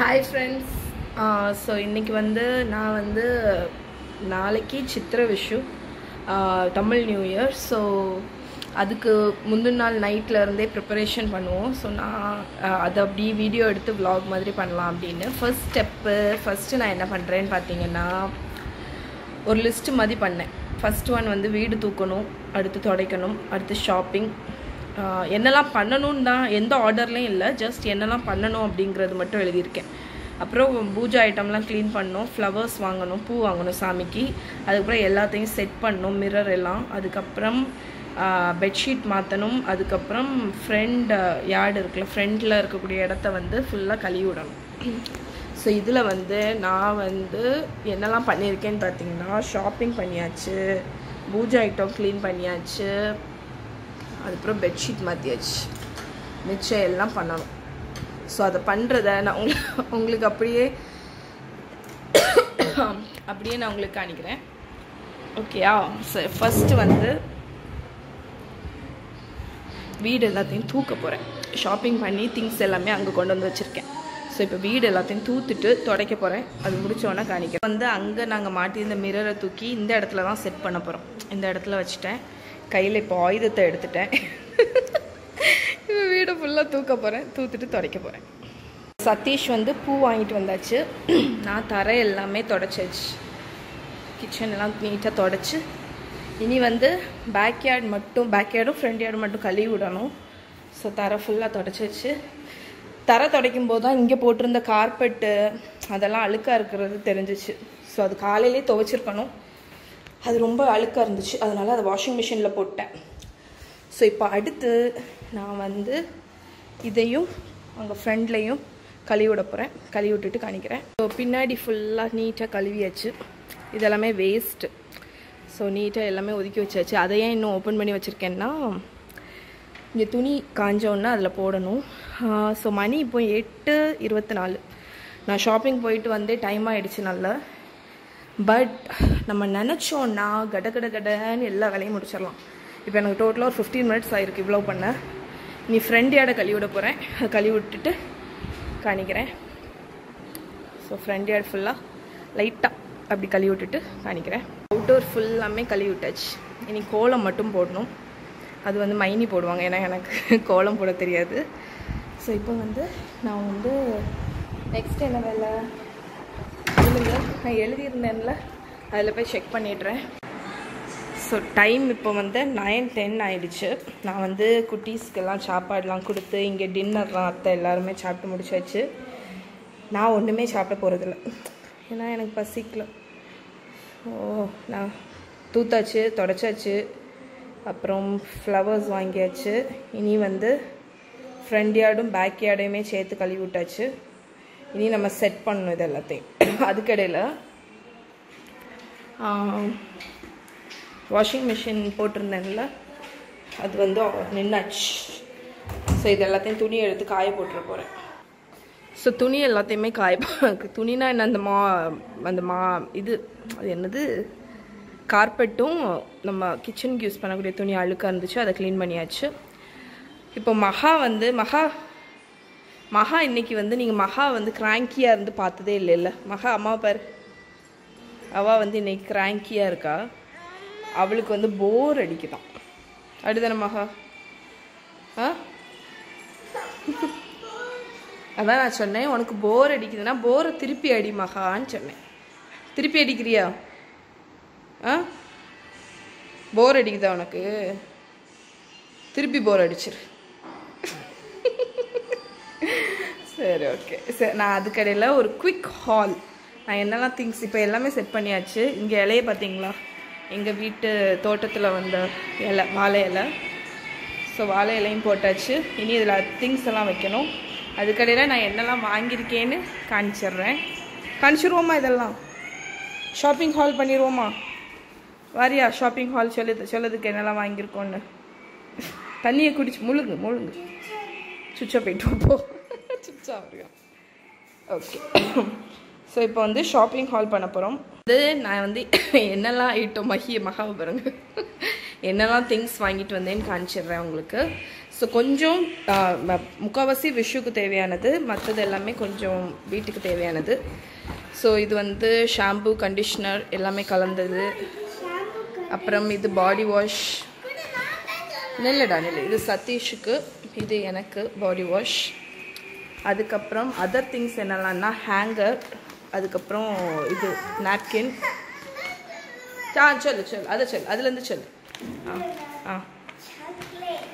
Hi friends so இன்றைக்கி வந்து நான் வந்து நாளைக்கு Chithira Vishu uh, Tamil new year so அதுக்கு முந்தின நாள் நைட்டில் இருந்தே ப்ரிப்பரேஷன் பண்ணுவோம். ஸோ நான் uh, அதை அப்படியே வீடியோ எடுத்து வ்ளாக் மாதிரி பண்ணலாம் அப்படின்னு. ஃபர்ஸ்ட் ஸ்டெப்பு ஃபஸ்ட்டு நான் என்ன பண்ணுறேன்னு பார்த்தீங்கன்னா ஒரு லிஸ்ட்டு மாதிரி பண்ணேன். ஃபஸ்ட் ஒன் வந்து வீடு தூக்கணும் அடுத்து துடைக்கணும் அடுத்து ஷாப்பிங் என்னெல்லாம் பண்ணணும்னு தான் எந்த ஆர்டர்லேயும் இல்லை ஜஸ்ட் என்னெல்லாம் பண்ணணும் அப்படிங்கிறது மட்டும் எழுதியிருக்கேன். அப்புறம் பூஜை ஐட்டம்லாம் க்ளீன் பண்ணணும் ஃப்ளவர்ஸ் வாங்கணும் பூ வாங்கணும் சாமிக்கு. அதுக்கப்புறம் எல்லாத்தையும் செட் பண்ணணும் மிரர் எல்லாம். அதுக்கப்புறம் பெட்ஷீட் மாற்றணும் அதுக்கப்புறம் ஃப்ரெண்ட் யார்டு இருக்குல்ல ஃப்ரெண்டில் இருக்கக்கூடிய இடத்த வந்து ஃபுல்லாக கழுவி விடணும். ஸோ இதில் வந்து நான் வந்து என்னெல்லாம் பண்ணியிருக்கேன்னு பார்த்தீங்கன்னா ஷாப்பிங் பண்ணியாச்சு பூஜை ஐட்டம் க்ளீன் பண்ணியாச்சு அதுக்கப்புறம் பெட்ஷீட் மாற்றியாச்சு மிச்சம் எல்லாம் பண்ணணும். ஸோ அதை பண்ணுறத நான் உங்களுக்கு உங்களுக்கு அப்படியே அப்படியே நான் உங்களுக்கு காணிக்கிறேன். ஓகேயா சரி ஃபஸ்ட்டு வந்து வீடு எல்லாத்தையும் தூக்க போகிறேன் ஷாப்பிங் பண்ணி திங்ஸ் எல்லாமே அங்கே கொண்டு வந்து வச்சுருக்கேன். ஸோ இப்போ வீடு எல்லாத்தையும் தூத்துட்டு துடைக்க போகிறேன் அது முடிச்சோன்னே காணிக்கிறேன். வந்து அங்கே நாங்கள் மாட்டியிருந்த மிரரை தூக்கி இந்த இடத்துல தான் செட் பண்ண போகிறோம் இந்த இடத்துல வச்சுட்டேன். கையில் இப்போ ஆயுதத்தை எடுத்துட்டேன். இப்போ வீடு ஃபுல்லாக தூக்க போகிறேன் தூத்துட்டு துடைக்க போகிறேன் சதீஷ் வந்து பூ வாங்கிட்டு வந்தாச்சு. நான் தர எல்லாமே தொடச்சாச்சு. கிச்சன் எல்லாம் நீட்டாக தொடச்சி. இனி வந்து பேக்யார்ட் மட்டும் பேக்யார்டும் ஃப்ரண்ட் யார்டு மட்டும் கழுவி விடணும். ஸோ தர ஃபுல்லாக தொடச்சிச்சு. தர துடைக்கும் போது தான் இங்கே போட்டிருந்த கார்பெட்டு அதெல்லாம் அழுக்காக இருக்கிறது தெரிஞ்சிச்சு. ஸோ அது காலையிலே துவைச்சிருக்கணும். அது ரொம்ப அழுக்காக இருந்துச்சு. அதனால் அதை வாஷிங் மிஷினில் போட்டேன். ஸோ இப்போ அடுத்து நான் வந்து இதையும் அங்கே ஃப்ரெண்ட்லேயும் கழுவி விட போகிறேன் கழுவி விட்டுட்டு காணிக்கிறேன் ஸோ பின்னாடி ஃபுல்லாக நீட்டாக கழுவியாச்சு. இதெல்லாமே வேஸ்ட்டு ஸோ நீட்டாக எல்லாமே ஒதுக்கி வச்சாச்சு. அதை ஏன் இன்னும் ஓப்பன் பண்ணி வச்சுருக்கேன்னா இங்கே துணி காஞ்சோன்னா அதில் போடணும். ஸோ மணி இப்போ எட்டு இருபத்தி நாலு. நான் ஷாப்பிங் போயிட்டு வந்தே டைம் ஆகிடுச்சு நல்லா. பட் நம்ம நினச்சோன்னா கட கட கடன்னு எல்லா வேலையும் முடிச்சிடலாம். இப்போ எனக்கு டோட்டலாக ஒரு ஃபிஃப்டீன் மினிட்ஸ் ஆகிருக்கு இவ்வளோ பண்ண. நீ ஃப்ரெண்ட் யார்டை கழுவி விட போகிறேன் கழுவி விட்டுட்டு காணிக்கிறேன். ஸோ ஃப்ரெண்ட் யார்டு ஃபுல்லாக லைட்டாக அப்படி கழுவி விட்டுட்டு காணிக்கிறேன். அவுட்டோர் ஃபுல்லாமே கழுவி விட்டாச்சு. இனி கோலம் மட்டும் போடணும். அது வந்து மைனி போடுவாங்க. ஏன்னா எனக்கு கோலம் போட தெரியாது. ஸோ இப்போ வந்து நான் வந்து நெக்ஸ்ட் என்ன வேலை? சொல்லுங்க நான் எழுதியிருந்தேன்ல. அதில் போய் செக் பண்ணிடுறேன். ஸோ டைம் இப்போ வந்து நைன் டென் ஆகிடுச்சு நான் வந்து குட்டீஸ்க்கெல்லாம் சாப்பாடுலாம் கொடுத்து இங்கே டின்னர்லாம் அத்தை எல்லாருமே சாப்பிட்டு முடிச்சாச்சு. நான் ஒன்றுமே சாப்பிட போகிறதில்ல ஏன்னா எனக்கு பசிக்கல. ஓ நான் தூத்தாச்சு தொடச்சாச்சு. அப்புறம் ஃப்ளவர்ஸ் வாங்கியாச்சு. இனி வந்து ஃப்ரண்ட் யார்டும் பேக் யார்டையுமே சேர்த்து கழுவி விட்டாச்சு. இனி நம்ம செட் பண்ணணும் இது எல்லாத்தையும். அதுக்கடையில் வாஷிங் மிஷின் போட்டிருந்தேன்ல அது வந்து நின்னாச்சு. ஸோ இது எல்லாத்தையும் துணி எடுத்து காய போட்டுற போகிறேன் ஸோ துணி எல்லாத்தையுமே காய துணினா என்ன அந்த மா அந்த மா இது அது என்னது? கார்பெட்டும் நம்ம கிச்சனுக்கு யூஸ் பண்ணக்கூடிய துணி அழுக்காக இருந்துச்சு அதை க்ளீன் பண்ணியாச்சு. இப்போ மகா வந்து மகா மகா இன்றைக்கி வந்து நீங்கள் மகா வந்து கிராங்கியாக இருந்து பார்த்ததே இல்லை இல்லை மகா அம்மா பாரு. அவள் வந்து இன்னைக்கு கிராங்கியாக இருக்கா? அவளுக்கு வந்து போர் அடிக்குதான் அடுதான மகா? ஆ? அதான் நான் சொன்னேன் உனக்கு போர் அடிக்குதுன்னா போரை திருப்பி அடி மகான்னு சொன்னேன். திருப்பி அடிக்கிறியா? ஆ? போர் அடிக்குதா உனக்கு? திருப்பி போர் அடிச்சிரு. சரி ஓகே சரி நான் அதுக்கடையில் ஒரு குவிக் ஹால் நான் என்னெல்லாம் திங்ஸ் இப்போ எல்லாமே செட் பண்ணியாச்சு. இங்கே இலையை பார்த்தீங்களா எங்கள் வீட்டு தோட்டத்தில் வந்த இலை வாழை இலை. ஸோ வாழை இலையும் போட்டாச்சு. இனி இதில் திங்ஸ் எல்லாம் வைக்கணும். அதுக்கடையில் நான் என்னெல்லாம் வாங்கியிருக்கேன்னு காமிச்சிடுறேன். காமிச்சிருவோமா இதெல்லாம்? ஷாப்பிங் ஹால் பண்ணிடுவோமா வாரியா ஷாப்பிங் ஹால் சொல்லுது சொல்லதுக்கு என்னெல்லாம் வாங்கியிருக்கோன்னு. தண்ணியை குடிச்சு முழுங்கு முழுங்கு. சுச்சா போயிட்டு போ. சுவிட்சா ஓகே ஸோ இப்போ வந்து ஷாப்பிங் ஹால் பண்ண போகிறோம் அது நான் வந்து என்னெல்லாம் ஐட்டம் மகிய மகாபுரங்க என்னெல்லாம் திங்ஸ் வாங்கிட்டு வந்தேன்னு காமிச்சிடுறேன் உங்களுக்கு. ஸோ கொஞ்சம் முக்கால்வாசி விஷுக்கு தேவையானது. மற்றது எல்லாமே கொஞ்சம் வீட்டுக்கு தேவையானது. ஸோ இது வந்து ஷாம்பு கண்டிஷ்னர் எல்லாமே கலந்தது. அப்புறம் இது பாடி வாஷ் நெல்லடா நெல் இது சதீஷுக்கு இது எனக்கு பாடி வாஷ் அதுக்கப்புறம் அதர் திங்ஸ் என்னெல்லாம்னா ஹேங்கர் அதுக்கப்புறம் இது நாப்கின் ஆ சொல்லு சொல்லு. அதை சொல்லு. அதுலேருந்து சொல்லு. ஆ ஆ.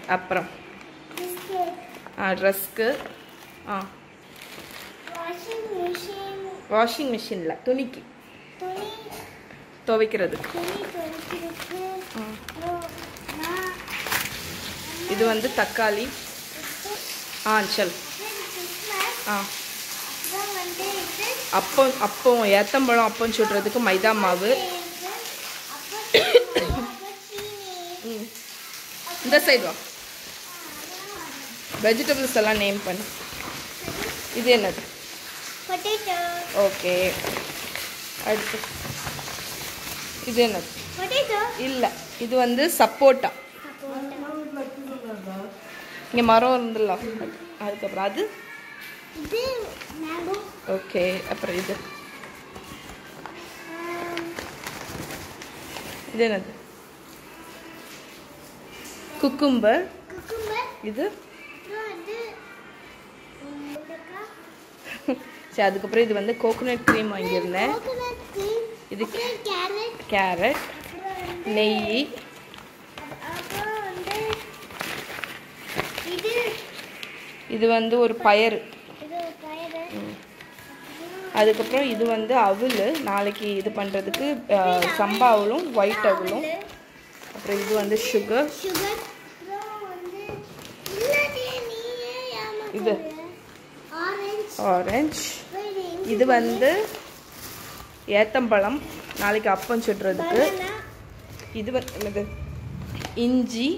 அப்புறம். ஆ ட்ரெஸ்க்கு ஆ. வாஷிங் மிஷினில் துணிக்கு. துவைக்கிறதுக்கு. இது வந்து தக்காளி. ஆ சொல் ஆ. அப்பம் அப்பம் ஏத்தம்பழம் அப்பம் சுடுறதுக்கு மைதா மாவு. இந்த சைடு வா. வெஜிடபிள்ஸ் எல்லாம் நேம் பண்ணு. இது என்னது? ஓகே அடுத்து. இது என்னது? இல்லை. இது வந்து சப்போட்டா. இங்கே மரம் இருந்துல்ல அதுக்கப்புறம் அது? ஓகே அப்புறம் இது இது என்னது குக்கும்பர் இது சரி அதுக்கப்புறம் இது வந்து கோகோனட் க்ரீம் வாங்கியிருந்தேன் இது கேரட் நெய் இது வந்து ஒரு பயறு அதுக்கப்புறம் இது வந்து அவுல். நாளைக்கு இது பண்ணுறதுக்கு சம்பா அவலும் ஒயிட் அவலும். அப்புறம் இது வந்து சுகர் இது. ஆரஞ்சு இது வந்து ஏத்தம்பழம். நாளைக்கு அப்பம் சுடுறதுக்கு. இது வந்து என்னது? இஞ்சி.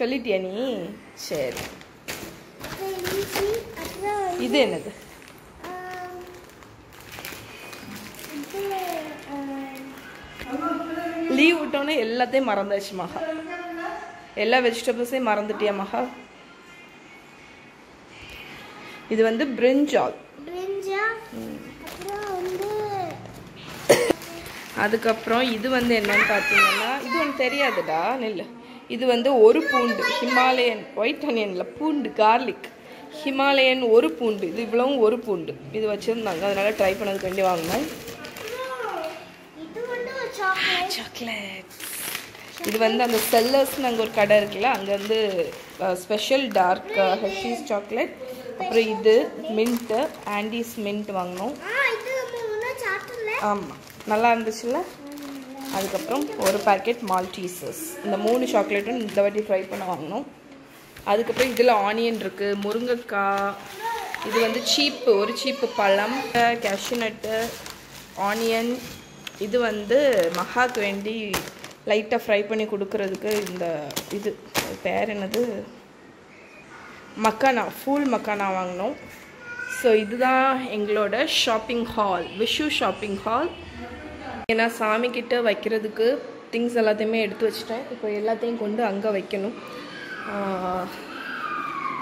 சொல்லிட்டியா நீ? சரி. இது என்னது ஆம், இது ஆம், லீவ் விட்டோன்னே எல்லாத்தையும் மறந்தாச்சு மகா. எல்லா வெஜிடபிள்ஸையும் மறந்துட்டியா மகா? இது வந்து பிரிஞ்சால் அதுக்கப்புறம் இது வந்து என்னன்னு பார்த்தீங்கன்னா இது ஒன்று தெரியாதுடா நெல் இது வந்து ஒரு பூண்டு ஹிமாலயன் ஒயிட் அனியனில் பூண்டு கார்லிக் ஹிமாலயன் ஒரு பூண்டு இது இவ்வளவும் ஒரு பூண்டு. இது வச்சுருந்தாங்க அதனால ட்ரை பண்ணதுக்கு வேண்டி வாங்கினேன். சாக்லேட் இது வந்து அந்த செல்லர்ஸ்னு அங்கே ஒரு கடை இருக்குல்ல அங்கே வந்து ஸ்பெஷல் டார்க் ஹெஷீஸ் சாக்லேட் அப்புறம் இது மின்ட்டு ஆண்டிஸ் மின்ட் வாங்கினோம். ஆமாம் நல்லா இருந்துச்சுல்ல? அதுக்கப்புறம் ஒரு பாக்கெட் மால்டீசஸ் இந்த மூணு சாக்லேட்டும் இந்த வாட்டி ட்ரை பண்ண வாங்கினோம். அதுக்கப்புறம் இதில் ஆனியன் இருக்குது முருங்கைக்காய். இது வந்து சீப்பு ஒரு சீப்பு பழம் கேஷ்யூ நட்டு ஆனியன் இது வந்து மகாக்கு வேண்டி லைட்டாக ஃப்ரை பண்ணி கொடுக்கறதுக்கு இந்த இது. பேர் என்னது? மக்கானா ஃபுல் மக்கானா வாங்கினோம். ஸோ இதுதான் எங்களோட shopping haul Vishu shopping haul ஏன்னா சாமிக்கிட்ட வைக்கிறதுக்கு திங்ஸ் எல்லாத்தையுமே எடுத்து வச்சிட்டேன். இப்போ எல்லாத்தையும் கொண்டு அங்கே வைக்கணும்.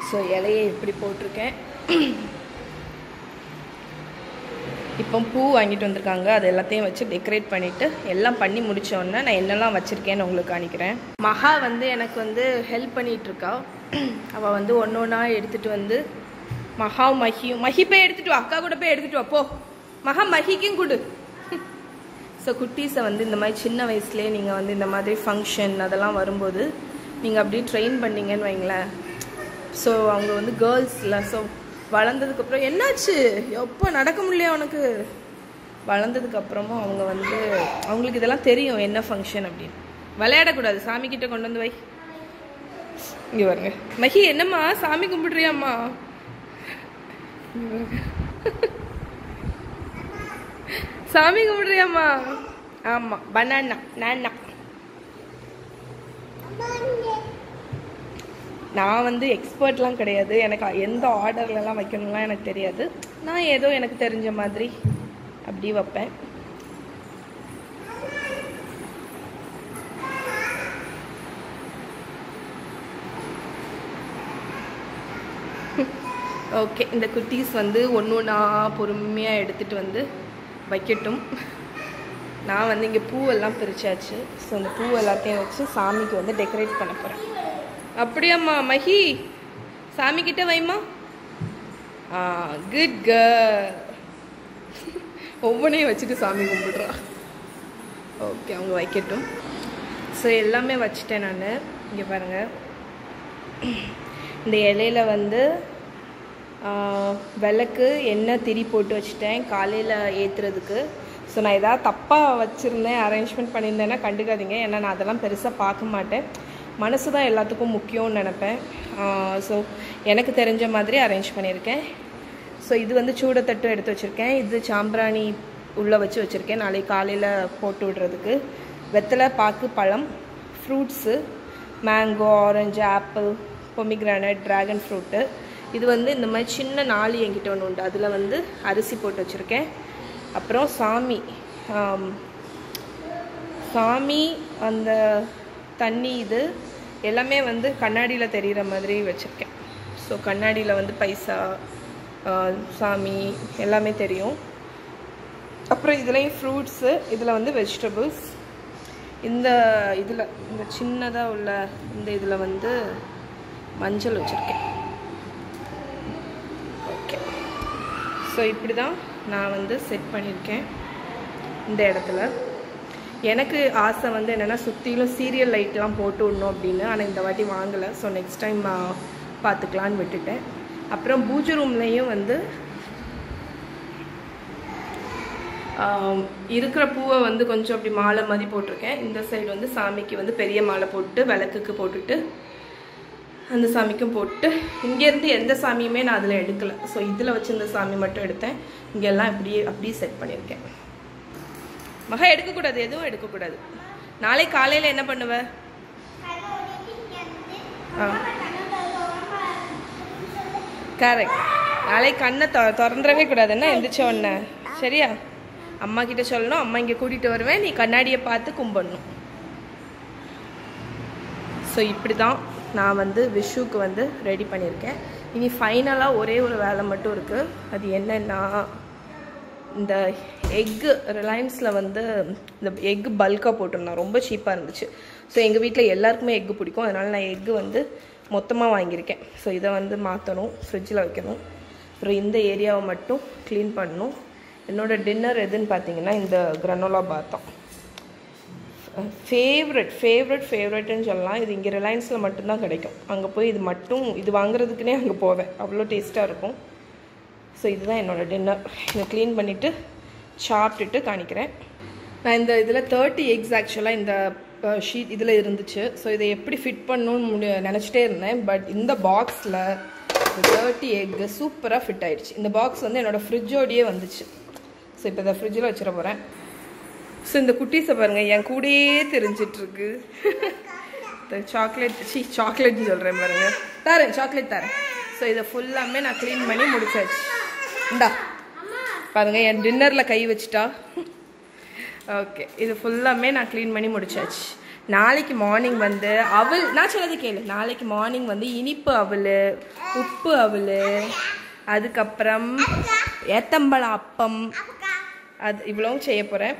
ஸோ இலையை இப்படி போட்டிருக்கேன். இப்போ பூ வாங்கிட்டு வந்திருக்காங்க. அது எல்லாத்தையும் வச்சு டெக்கரேட் பண்ணிவிட்டு எல்லாம் பண்ணி முடிச்ச நான் என்னெல்லாம் வச்சுருக்கேன்னு உங்களுக்கு காணிக்கிறேன் மகா வந்து எனக்கு வந்து ஹெல்ப் பண்ணிட்டு இருக்கா. அவள் வந்து ஒன்று ஒன்றா எடுத்துகிட்டு வந்து மகா மஹியும் மஹி போய் எடுத்துகிட்டு வா அக்கா கூட போய் எடுத்துகிட்டு வா போ. மகா மஹிக்கும் கொடு. ஸோ குட்டீஸை வந்து இந்த மாதிரி சின்ன வயசுலேயே நீங்கள் வந்து இந்த மாதிரி ஃபங்க்ஷன் அதெல்லாம் வரும்போது நீங்கள் அப்படியே ட்ரெயின் பண்ணீங்கன்னு வைங்களேன். ஸோ அவங்க வந்து கேர்ள்ஸில் ஸோ வளர்ந்ததுக்கப்புறம் என்னாச்சு? எப்போ நடக்க முடியலையா உனக்கு? வளர்ந்ததுக்கப்புறமும் அவங்க வந்து அவங்களுக்கு இதெல்லாம் தெரியும் என்ன ஃபங்க்ஷன் அப்படின்னு. விளையாடக்கூடாது. சாமி கிட்ட கொண்டு வந்து வை. இங்கே பாருங்க. மஹி என்னம்மா? சாமி கும்பிடுறியாம்மா? சாமி கும்பிடுறியாம்மா? ஆமாம் பனானா. நானா. நான் வந்து எக்ஸ்பர்ட்லாம் கிடையாது. எனக்கு எந்த ஆர்டர்லலாம் வைக்கணும்லாம் எனக்கு தெரியாது. நான் ஏதோ எனக்கு தெரிஞ்ச மாதிரி அப்படி வைப்பேன். ஓகே இந்த குட்டீஸ் வந்து ஒன்று ஒன்றா பொறுமையாக எடுத்துகிட்டு வந்து வைக்கட்டும். நான் வந்து இங்கே பூவெல்லாம் பிரித்தாச்சு ஸோ அந்த பூ எல்லாத்தையும் வச்சு சாமிக்கு வந்து டெக்கரேட் பண்ண போகிறேன் அப்படியாம்மா மஹி சாமி கிட்ட வைமா ஆ குட் க ஒவ்வொன்றையும் வச்சுட்டு சாமி கும்பிடுறா. ஓகே அவங்க வைக்கட்டும். ஸோ எல்லாமே வச்சுட்டேன் நான். இங்கே பாருங்கள் இந்த இலையில வந்து விளக்கு எண்ணெய் திரி போட்டு வச்சுட்டேன் காலையில் ஏற்றுறதுக்கு ஸோ நான் ஏதாவது தப்பாக வச்சுருந்தேன் அரேஞ்ச்மெண்ட் பண்ணியிருந்தேன்னா கண்டுக்காதீங்க. ஏன்னா நான் அதெல்லாம் பெருசாக பார்க்க மாட்டேன். மனசு தான் எல்லாத்துக்கும் முக்கியம்னு நினப்பேன். ஸோ எனக்கு தெரிஞ்ச மாதிரி அரேஞ்ச் பண்ணியிருக்கேன். ஸோ இது வந்து சூடத்தட்டு எடுத்து வச்சுருக்கேன். இது சாம்பிராணி உள்ளே வச்சு வச்சுருக்கேன். நாளைக்கு காலையில் போட்டு விடுறதுக்கு. வெத்தலை பாக்கு பழம் fruits mango orange apple pomegranate dragon fruit இது வந்து இந்த மாதிரி சின்ன நாளி என்கிட்ட ஒன்று உண்டு. அதில் வந்து அரிசி போட்டு வச்சுருக்கேன். அப்புறம் சாமி சாமி அந்த தண்ணி இது எல்லாமே வந்து கண்ணாடியில் தெரிகிற மாதிரி வச்சுருக்கேன். ஸோ கண்ணாடியில் வந்து பைசா சாமி எல்லாமே தெரியும். அப்புறம் இதுலேயும் ஃப்ரூட்ஸு இதில் வந்து வெஜிடபிள்ஸ் இந்த இதில் இந்த சின்னதாக உள்ள இந்த இதில் வந்து மஞ்சள் வச்சுருக்கேன். ஓகே ஸோ இப்படி தான் நான் வந்து செட் பண்ணியிருக்கேன் இந்த இடத்துல. எனக்கு ஆசை வந்து என்னென்னா சுற்றிலும் சீரியல் லைட்லாம் போட்டு விடணும் அப்படின்னு. ஆனால் இந்த வாட்டி வாங்கலை. ஸோ நெக்ஸ்ட் டைம் பார்த்துக்கலான்னு விட்டுட்டேன். அப்புறம் பூஜை ரூம்லேயும் வந்து இருக்கிற பூவை வந்து கொஞ்சம் அப்படி மாலை மாதிரி போட்டிருக்கேன். இந்த சைடு வந்து சாமிக்கு வந்து பெரிய மாலை போட்டு விளக்குக்கு போட்டுட்டு அந்த சாமிக்கும் போட்டு இங்கேருந்து எந்த சாமியுமே நான் அதில் எடுக்கலை. ஸோ இதில் வச்சிருந்த சாமி மட்டும் எடுத்தேன். இங்கெல்லாம் இப்படியே அப்படியே செட் பண்ணியிருக்கேன். மகா எடுக்கக்கூடாது எதுவும் எடுக்கக்கூடாது. நாளை காலையில் என்ன பண்ணுவ? ஆ. கரெக்ட் நாளை கண்ணை தொ திறந்துடவே கூடாதுன்னா எந்திரிச்ச உடனே. சரியா? அம்மா கிட்ட சொல்லணும் அம்மா இங்கே கூட்டிகிட்டு வருவேன் நீ கண்ணாடியை பார்த்து கும்பிடணும். ஸோ இப்படி தான் நான் வந்து விஷுக்கு வந்து ரெடி பண்ணியிருக்கேன். இனி ஃபைனலாக ஒரே ஒரு வேலை மட்டும் இருக்குது அது என்னன்னா இந்த எக்கு ரிலையன்ஸில் வந்து இந்த எக்கு பல்காக போட்டிருந்தேன் ரொம்ப சீப்பாக இருந்துச்சு. ஸோ எங்கள் வீட்டில் எல்லாருக்குமே எக்கு பிடிக்கும். அதனால் நான் எக்கு வந்து மொத்தமாக வாங்கியிருக்கேன். ஸோ இதை வந்து மாற்றணும் ஃப்ரிட்ஜில் வைக்கணும். அப்புறம் இந்த ஏரியாவை மட்டும் க்ளீன் பண்ணணும். என்னோடய டின்னர் எதுன்னு பார்த்தீங்கன்னா இந்த கிரனோலா பாத் தான். ஃபேவரட் ஃபேவரட் ஃபேவரட்னு சொல்லலாம். இது இங்கே ரிலையன்ஸில் மட்டும்தான் கிடைக்கும். அங்கே போய் இது மட்டும் இது வாங்குறதுக்குனே அங்கே போவேன். அவ்வளோ டேஸ்ட்டாக இருக்கும். ஸோ இதுதான் என்னோடய டின்னர் இதை க்ளீன் பண்ணிவிட்டு சாப்பிட்டுட்டு காணிக்கிறேன். நான் இந்த இதில் தேர்ட்டி எக்ஸ் ஆக்சுவலாக இந்த uh, ஷீட் இதில் இருந்துச்சு. ஸோ இதை எப்படி ஃபிட் பண்ணணும்னு நினச்சிட்டே இருந்தேன். பட் இந்த பாக்ஸில் தேர்ட்டி எக்கு சூப்பராக ஃபிட் ஆயிடுச்சு. இந்த பாக்ஸ் வந்து என்னோடய ஃப்ரிட்ஜோடையே வந்துச்சு. ஸோ இப்போ இதை ஃப்ரிட்ஜில் வச்சிட போகிறேன் ஸோ இந்த குட்டீஸை பாருங்கள் என் கூடயே தெரிஞ்சிட்ருக்கு. சாக்லேட் சி சாக்லேட்னு சொல்கிறேன் பாருங்கள் தரேன் சாக்லேட் தரேன். ஸோ இதை ஃபுல்லாமே நான் க்ளீன் பண்ணி முடிச்சாச்சு. இந்தா. பாருங்கள் என் டின்னரில் கை வச்சுட்டா. ஓகே இது ஃபுல்லாமே நான் க்ளீன் பண்ணி முடிச்சாச்சு. நாளைக்கு மார்னிங் வந்து அவள் நான் சொல்லது கேளு. நாளைக்கு மார்னிங் வந்து இனிப்பு அவல் உப்பு அவல் அதுக்கப்புறம் ஏத்தம்பழம் அப்பம். அது இவ்வளவும் செய்ய போகிறேன்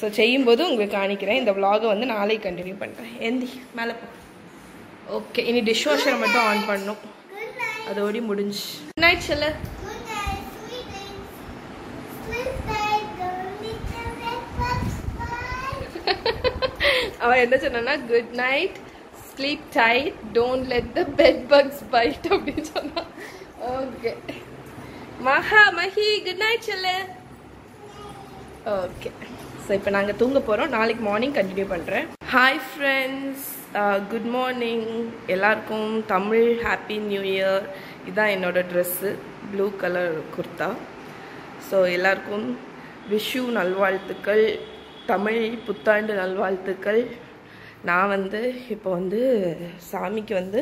ஸோ செய்யும்போது உங்களுக்கு காணிக்கிறேன். இந்த விலாகை வந்து நாளைக்கு கண்டினியூ பண்ணுறேன் எந்தி மேலே போ. ஓகே இனி டிஷ் வாஷரை மட்டும் ஆன் பண்ணும் அதோடி முடிஞ்சு. குட் நைட் செல்ல. அவன் என்ன சொன்னான்னா good night sleep tight don't let the bed bugs bite அப்படின்னு சொன்னான் okay Maha Mahi good night சொல்லு. ஓகே ஸோ இப்போ நாங்கள் தூங்க போகிறோம் நாளைக்கு மார்னிங் கண்டினியூ பண்ணுறேன் ஹாய் ஃப்ரெண்ட்ஸ் குட் மார்னிங் எல்லாருக்கும் தமிழ் ஹாப்பி நியூ இயர் இதுதான் என்னோடய dress blue colour kurta so எல்லாருக்கும் விஷு நல்வாழ்த்துக்கள். தமிழ் புத்தாண்டு நல்வாழ்த்துக்கள். நான் வந்து இப்போ வந்து சாமிக்கு வந்து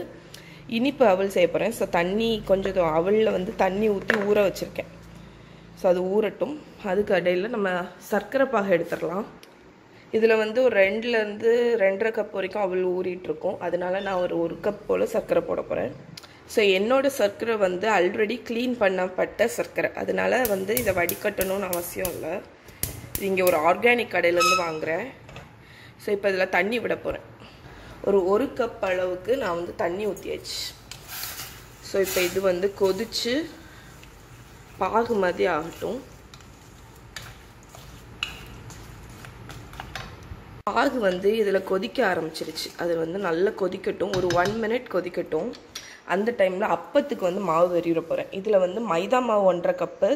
இனிப்பு அவல் செய்ய போகிறேன் ஸோ தண்ணி கொஞ்சம் அவலில் வந்து தண்ணி ஊற்றி ஊற வச்சுருக்கேன். ஸோ அது ஊறட்டும். அதுக்கு இடையில் நம்ம சர்க்கரை பாகை எடுத்துடலாம். இதில் வந்து ஒரு ரெண்டுலேருந்து ரெண்டரை கப் வரைக்கும் அவள் ஊறிட்டுருக்கோம் அதனால நான் ஒரு ஒரு கப் போல் சர்க்கரை போட போகிறேன் ஸோ என்னோடய சர்க்கரை வந்து ஆல்ரெடி க்ளீன் பண்ணப்பட்ட சர்க்கரை. அதனால வந்து இதை வடிகட்டணும்னு அவசியம் இல்லை. இங்கே ஒரு ஆர்கானிக் கடையிலேருந்து வாங்குகிறேன் ஸோ இப்போ இதில் தண்ணி விட போகிறேன் ஒரு ஒரு கப் அளவுக்கு நான் வந்து தண்ணி ஊற்றியாச்சு ஸோ இப்போ இது வந்து கொதிச்சு பாகு மாதிரி ஆகட்டும். பாகு வந்து இதில் கொதிக்க ஆரம்பிச்சிருச்சு. அது வந்து நல்லா கொதிக்கட்டும். ஒரு ஒன் மினிட் கொதிக்கட்டும். அந்த டைமில் அப்பத்துக்கு வந்து மாவு வெறிவிட போகிறேன் இதில் வந்து மைதா மாவு ஒன்றரை கப்பு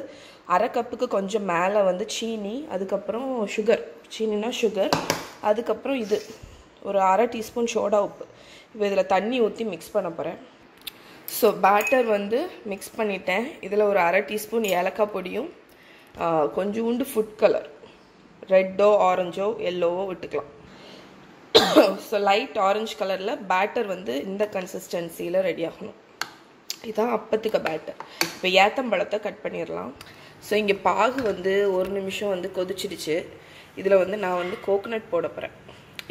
அரை கப்புக்கு கொஞ்சம் மேலே வந்து சீனி அதுக்கப்புறம் சுகர் சீனினா சுகர் அதுக்கப்புறம் இது. ஒரு அரை டீஸ்பூன் சோடா உப்பு. இப்போ இதில் தண்ணி ஊற்றி மிக்ஸ் பண்ண போகிறேன் ஸோ பேட்டர் வந்து மிக்ஸ் பண்ணிட்டேன். இதில் ஒரு அரை டீஸ்பூன் ஏலக்காய் பொடியும் கொஞ்சோண்டு ஃபுட் கலர் ரெட்டோ ஆரஞ்சோ எல்லோவோ விட்டுக்கலாம். ஸோ லைட் ஆரஞ்சு கலரில் பேட்டர் வந்து இந்த கன்சிஸ்டன்சியில் ரெடி ஆகணும். இதுதான் அப்பத்துக்கு பேட்டர் இப்போ ஏத்தம்பழத்தை கட் பண்ணிடலாம் ஸோ இங்கே பாகு வந்து ஒரு நிமிஷம் வந்து கொதிச்சிடுச்சு. இதில் வந்து நான் வந்து கோகனட் போட போகிறேன்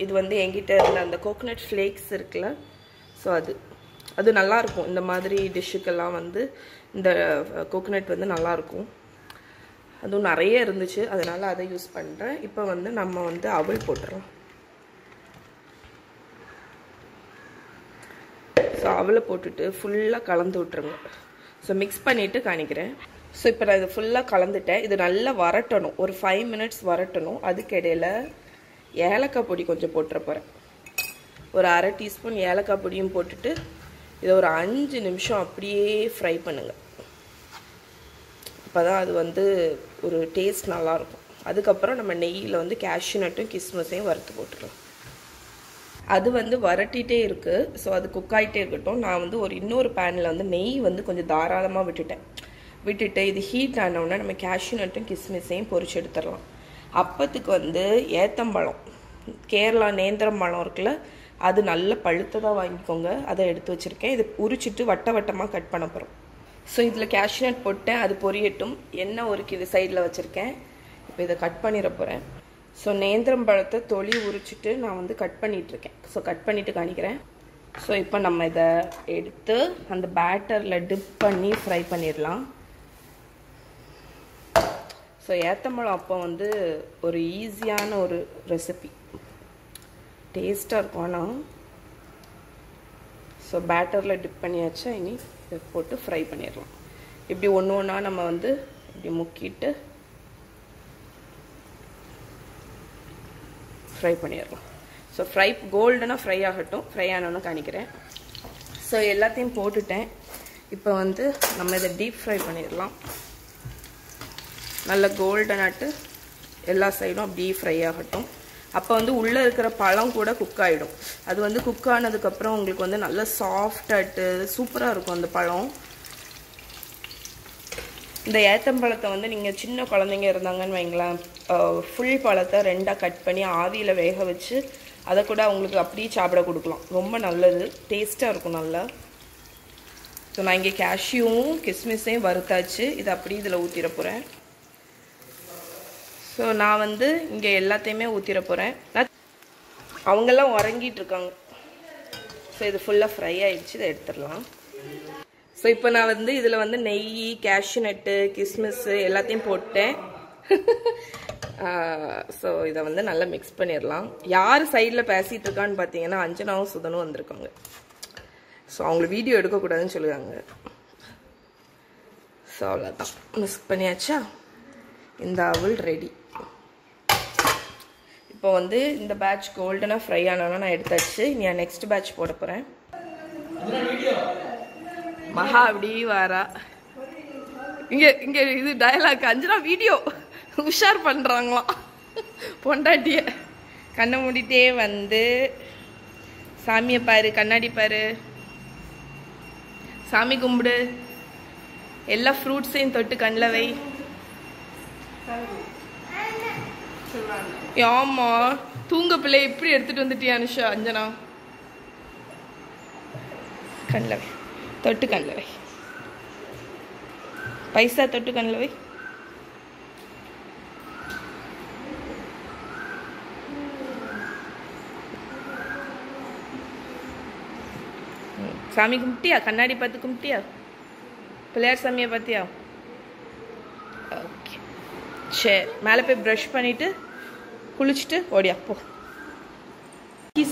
இது வந்து எங்கிட்ட இருந்த அந்த கோகனட் ஃப்ளேக்ஸ் இருக்குல்ல ஸோ அது. அது நல்லாயிருக்கும் இந்த மாதிரி டிஷ்ஷுக்கெல்லாம் வந்து இந்த கோகனட் வந்து நல்லாயிருக்கும் அதுவும் நிறைய இருந்துச்சு. அதனால் அதை யூஸ் பண்ணுறேன் இப்போ வந்து நம்ம வந்து அவல் போட்டுறோம் ஸோ அவலை போட்டுட்டு ஃபுல்லாக கலந்து விட்டுருங்க. ஸோ மிக்ஸ் பண்ணிவிட்டு காணிக்கிறேன். ஸோ இப்போ நான் இது ஃபுல்லாக கலந்துட்டேன். இது நல்லா வரட்டணும். ஒரு ஃபைவ் மினிட்ஸ் வரட்டணும். அதுக்கு இடையில ஏலக்காய் பொடி கொஞ்சம் போட்டுற போகிறேன் ஒரு அரை டீஸ்பூன் ஏலக்காய் பொடியும் போட்டுட்டு இதை ஒரு அஞ்சு நிமிஷம் அப்படியே ஃப்ரை பண்ணுங்கள் அப்போ தான் அது வந்து ஒரு டேஸ்ட் நல்லாயிருக்கும் அதுக்கப்புறம் நம்ம நெய்யில் வந்து கேஷ்யூ நட்டும் கிஸ்மஸையும் வறுத்து போட்டுக்கலாம். அது வந்து வரட்டிகிட்டே இருக்குது ஸோ அது குக் ஆகிட்டே இருக்கட்டும். நான் வந்து ஒரு இன்னொரு பேனில் வந்து நெய் வந்து கொஞ்சம் தாராளமாக விட்டுட்டேன். விட்டுட்டு இது ஹீட் ஆனவுடனே நம்ம கேஷ்யூ நட்டும் கிஸ்மிஸையும் பொறிச்சு எடுத்துடலாம். அப்பத்துக்கு வந்து ஏத்தம்பழம் கேரளா நேந்திரம் பழம் இருக்குல்ல அது நல்ல பழுத்ததாக வாங்கிக்கோங்க. அதை எடுத்து வச்சுருக்கேன். இது உரிச்சிட்டு வட்ட வட்டமாக கட் பண்ண போகிறோம் ஸோ இதில் கேஷ்யூ நட் போட்டேன். அது பொரியட்டும். எண்ணெய் ஒரு இது சைடில் வச்சுருக்கேன். இப்போ இதை கட் பண்ணிட போகிறேன் ஸோ நேந்திரம் பழத்தை தொளி உரிச்சிட்டு நான் வந்து கட் பண்ணிட்டு இருக்கேன் ஸோ கட் பண்ணிட்டு காணிக்கிறேன் ஸோ இப்போ நம்ம இதை எடுத்து அந்த பேட்டரில் டிப் பண்ணி ஃப்ரை பண்ணிடலாம். ஸோ ஏத்தம்பழம் அப்போ வந்து ஒரு ஈஸியான ஒரு ரெசிபி டேஸ்ட்டாக இருக்கும் ஆனால் ஸோ பேட்டரில் டிப் பண்ணியாச்சு. இனி இதை போட்டு ஃப்ரை பண்ணிடலாம். இப்படி ஒன்று ஒன்றா நம்ம வந்து இப்படி முக்கிட்டு ஃப்ரை பண்ணிடலாம். ஸோ ஃப்ரை கோல்டனாக ஃப்ரை ஆகட்டும். ஃப்ரை ஆனோன்னு காணிக்கிறேன் ஸோ எல்லாத்தையும் போட்டுட்டேன். இப்போ வந்து நம்ம இதை டீப் ஃப்ரை பண்ணிடலாம். நல்ல கோல்டனாட்டு எல்லா சைடும் அப்படியே ஃப்ரை ஆகட்டும். அப்போ வந்து உள்ளே இருக்கிற பழம் கூட குக் ஆகிடும் அது வந்து குக் ஆனதுக்கப்புறம் உங்களுக்கு வந்து நல்ல சாஃப்டாட்டு சூப்பராக இருக்கும் அந்த பழம். இந்த ஏத்தம்பழத்தை வந்து நீங்கள் சின்ன குழந்தைங்க இருந்தாங்கன்னு வைங்களேன் ஃபுல் பழத்தை ரெண்டாக கட் பண்ணி ஆவியில் வேக வச்சு அதை கூட அவங்களுக்கு அப்படியே சாப்பிட கொடுக்கலாம். ரொம்ப நல்லது. டேஸ்ட்டாக இருக்கும் நல்லா. ஸோ நான் இங்கே கேஷ்யூவும் கிஸ்மிஸையும் வறுத்தாச்சு. இதை அப்படியே இதில் ஊற்றிட போகிறேன் ஸோ நான் வந்து இங்கே எல்லாத்தையுமே ஊற்றிட போகிறேன் நான் அவங்கெல்லாம் உறங்கிட்டு இருக்காங்க. ஸோ இது ஃபுல்லாக ஃப்ரை ஆகிடுச்சு இதை எடுத்துடலாம். ஸோ இப்போ நான் வந்து இதில் வந்து நெய் கேஷ்யூ நட்டு கிஸ்மிஸ்ஸு எல்லாத்தையும் போட்டேன். ஸோ இதை வந்து நல்லா மிக்ஸ் பண்ணிடலாம். யார் சைடில் பேசிகிட்டு இருக்கான்னு பார்த்தீங்கன்னா அஞ்சனாவும் சுதனும் வந்திருக்காங்க. ஸோ அவங்கள வீடியோ எடுக்கக்கூடாதுன்னு சொல்லுவாங்க. ஸோ அவ்வளோதான் மிக்ஸ் பண்ணியாச்சா? இந்த அவள் ரெடி இப்போ வந்து இந்த பேட்ச் கோல்டனாக ஃப்ரை ஆனோன்னா நான் எடுத்தாச்சு. நான் நெக்ஸ்ட் பேட்ச் போட போகிறேன் மகா அப்படி வாரா. இங்க இங்க இது டயலாக் அஞ்சனா வீடியோ உஷார் பண்றாங்களாம். பொண்டாட்டிய. கண்ணை மூடிட்டே வந்து சாமியை பாரு கண்ணாடி பாரு. சாமி கும்பிடு. எல்லா ஃப்ரூட்ஸையும் தொட்டு கண்ணில் வை. ஆமா. தூங்க பிள்ளை இப்படி எடுத்துட்டு வந்துட்டியா அனுஷா அஞ்சனா? கண்ணில் வை. தொட்டு கண்ணில் வை. பைசா தொட்டு கண்ணில் வை. சாமி கும்பிட்டியா? கண்ணாடி பார்த்து கும்பிட்டியா? பிள்ளையார் சாமியை பார்த்தியா? ஓகே. சரி மேலே போய் ப்ரஷ் பண்ணிட்டு குளிச்சுட்டு ஓடியா போ.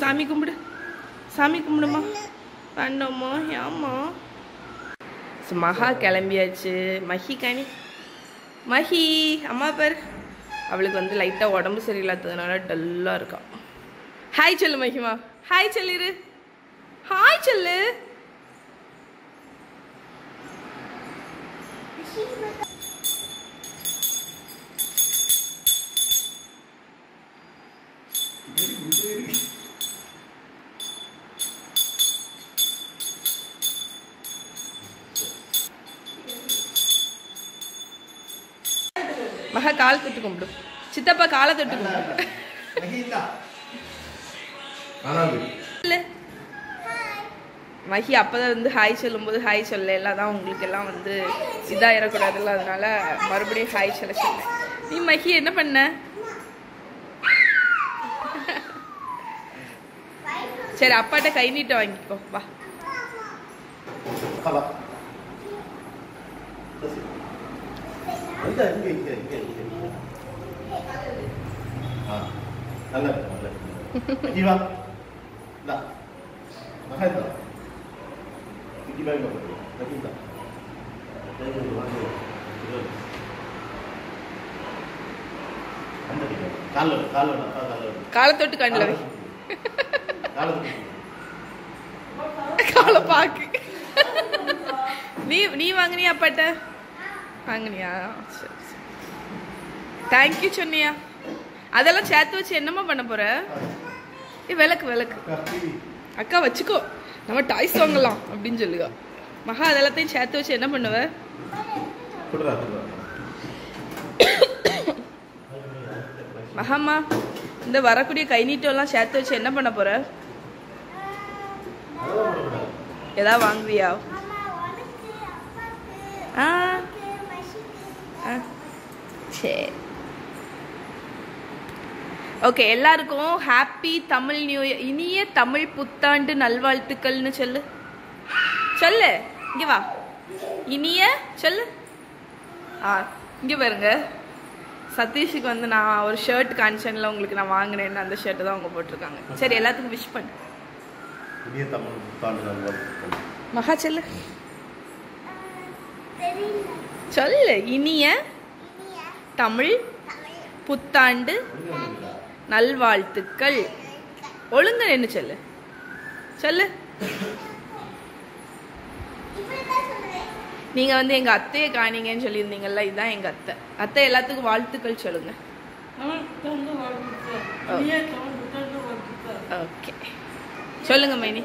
சாமி கும்பிடு. சாமி கும்பிடுமா? வேண்டாமா ஏம்மா? ஸோ மகா கிளம்பியாச்சு. மஹி காணி மஹி அம்மா பேர். அவளுக்கு வந்து லைட்டாக உடம்பு சரியில்லாததுனால டல்லாக இருக்கா. ஹாய் சொல்லு மஹிமா ஹாய் சொல்லிரு ஹாய் சொல்லு. மகா கால் தொட்டு கும்பிடு. சித்தப்பா காலை தொட்டு கும்பிடு. மஹி அப்பதான் வந்து ஹாய் சொல்லும்போது ஹாய் சொல்ல எல்லாம் தான் உங்களுக்கு எல்லாம் வந்து இதாயிடக்கூடாதுல்ல அதனால மறுபடியும் ஹாய் சொல்ல சொன்னேன் நீ மஹி என்ன பண்ண? சரி அப்பாட்ட கை நீட்ட வாங்கிக்கோ வா. அங்க இங்க இங்க இங்க தொட்டு கண்ணில். காலை பாக்கு. நீ நீ வாங்கினியா அப்பாட்ட? வாங்கினியா? சரி சரி. தேங்க்யூ சொன்னியா? அதெல்லாம் சேர்த்து வச்சு என்னம்மா பண்ண போற? ஏ விளக்கு விளக்கு. அக்கா வச்சுக்கோ. நம்ம டாய்ஸ் வாங்கலாம் அப்படின்னு சொல்லுங்க. மகா அதெல்லாத்தையும் சேர்த்து வச்சு என்ன பண்ணுவ? மகாமா இந்த வரக்கூடிய கை நீட்டம்லாம் சேர்த்து வச்சு என்ன பண்ண போற? ஏதாவது வாங்குவியா? ஆ. சரி ஓகே எல்லாருக்கும் ஹாப்பி தமிழ் நியூ இயர் இனிய தமிழ் புத்தாண்டு நல்வாழ்த்துக்கள்னு சொல்லு. சொல்லு இங்க வா. இனிய சொல்லு. ஆ இங்க பாருங்க. சதீஷுக்கு வந்து நான் ஒரு ஷர்ட் கான்சன்ல உங்களுக்கு நான் வாங்கினேன்னு அந்த ஷர்ட் தான் அவங்க போட்டிருக்காங்க. சரி எல்லாத்துக்கும் விஷ் பண்ணு. இனிய தமிழ் புத்தாண்டு நல்வாழ்த்துக்கள். மகா சொல்லு. சொல்லு இனிய தமிழ் புத்தாண்டு நல்வாழ்த்துக்கள். ஒழுங்க நின்று சொல்லு. சொல்லு. நீங்க வந்து எங்க அத்தையை காணீங்கன்னு சொல்லியிருந்தீங்கல்ல இதுதான் எங்க அத்தை. அத்தை எல்லாத்துக்கும் வாழ்த்துக்கள் சொல்லுங்க. ஓகே. சொல்லுங்க மைனி.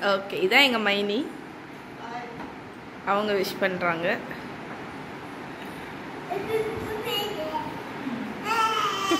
ஓகே இதான் எங்க மைனி. அவங்க விஷ் பண்றாங்க.